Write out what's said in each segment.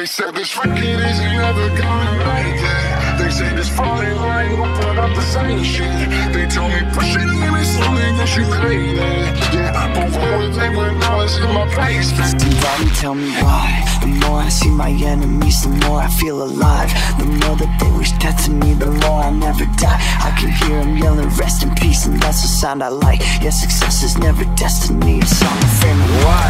They said this record isn't ever gonna make it. They say this falling line will put up the same shit. They told me push it in as soon as you played it. Yeah, but where were they when I was in my basement? Somebody tell me why The more I see my enemies, the more I feel alive The more that they wish death to me, the more I'll never die I can hear them yelling rest in peace and that's the sound I like Yeah, success is never destiny, it's on the frame of Why?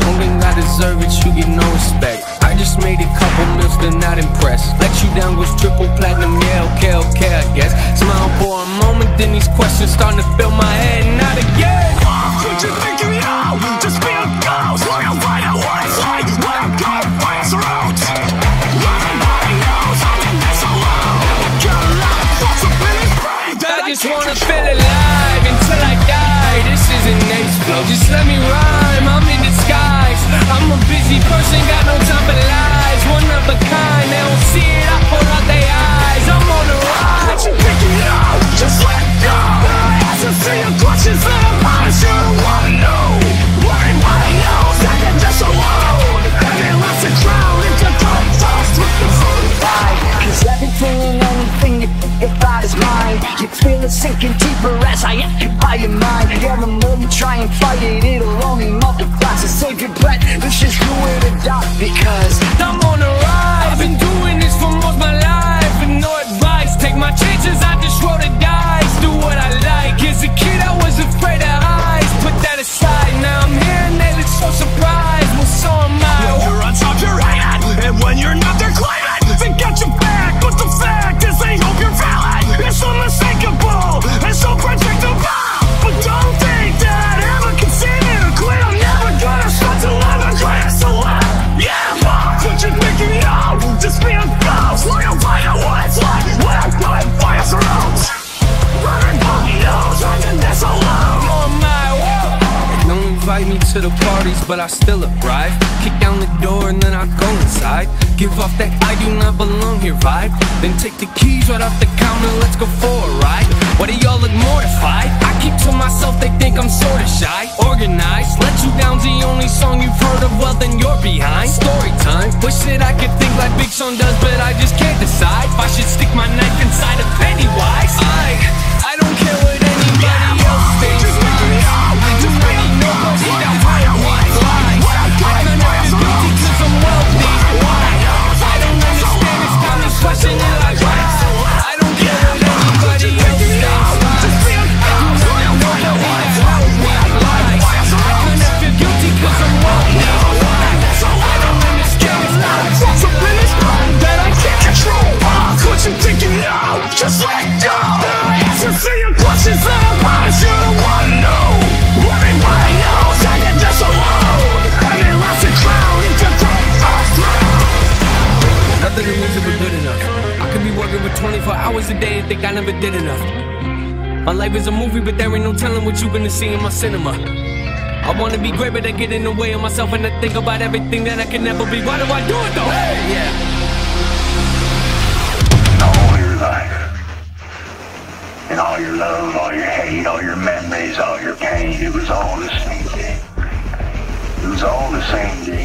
Don't think I deserve it, you get no respect I just made a couple mils, they're not impressed. Let you down goes triple platinum, yeah, okay, okay, I guess. Smile for a moment, then these questions starting to fill my head, not again. Could you think me out? Just be a ghost. Find out what it's I'm caught by roots Everybody knows I'm in this alone. Got a lot of thoughts up in his brain That I just wanna feel alive until I die. This isn't ace flow, just let me rhyme. I'm in disguise. I'm a busy person, got no time for mine You feel it sinking deeper as I occupy your mind. Yeah, the more you try and fight it, it'll only multiply me to the parties, but I still arrive. Kick down the door and then I go inside. Give off that I do not belong here vibe. Then take the keys right off the counter, let's go for a ride. Why do y'all look mortified? I keep to myself, they think I'm sorta shy. Organized, let you down's the only song you've heard of, well then you're behind. Story time, wish that I could think like Big Sean does, but I just can't decide. If I should stick my knife inside of Pennywise. Just let go Answer to your questions that I promise you don't wanna know Everybody knows that you're just alone And they lost the crown if you don't fall through Nothing in music but good enough. I could be working for 24 hours a day and think I never did enough. My life is a movie, but there ain't no telling what you're gonna see in my cinema. I wanna be great, but I get in the way of myself and I think about everything that I can never be. Why do I do it though? Hey, yeah. All your love, all your hate, all your memories, all your pain, it was all the same day. It was all the same.